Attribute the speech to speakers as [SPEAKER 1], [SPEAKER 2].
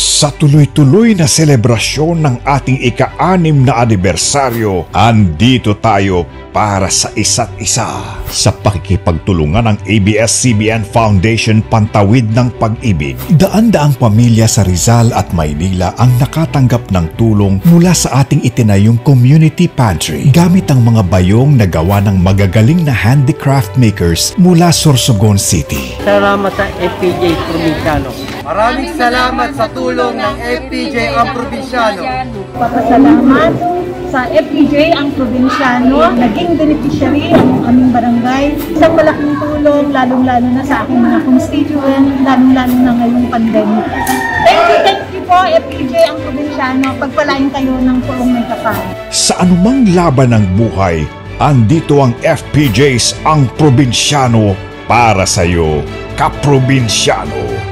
[SPEAKER 1] Sa tuloy-tuloy na selebrasyon ng ating ika-anim na anibersaryo, andito tayo para sa isa't isa. Sa pakikipagtulungan ng ABS-CBN Foundation Pantawid ng Pag-ibig, daan-daang pamilya sa Rizal at Maynila ang nakatanggap ng tulong mula sa ating itinayong community pantry gamit ang mga bayong na gawa ng magagaling na handicraft makers mula Sorsogon City.
[SPEAKER 2] Salamat sa FPJ Provinciano.
[SPEAKER 3] Maraming salamat sa tulong ng FPJ ang probinsyano.
[SPEAKER 4] Papasalamat sa FPJ ang probinsyano, naging beneficiary ang aming barangay. Isang malaking tulong, lalong-lalo na sa aking mga constituent, lalong-lalo na ngayong pandemic. Thank you, thank you po FPJ ang probinsyano. Pagpalain kayo ng pulong may kapal.
[SPEAKER 1] Sa anumang laban ng buhay, andito ang FPJs ang probinsyano para sa iyo, kaprobinsyano.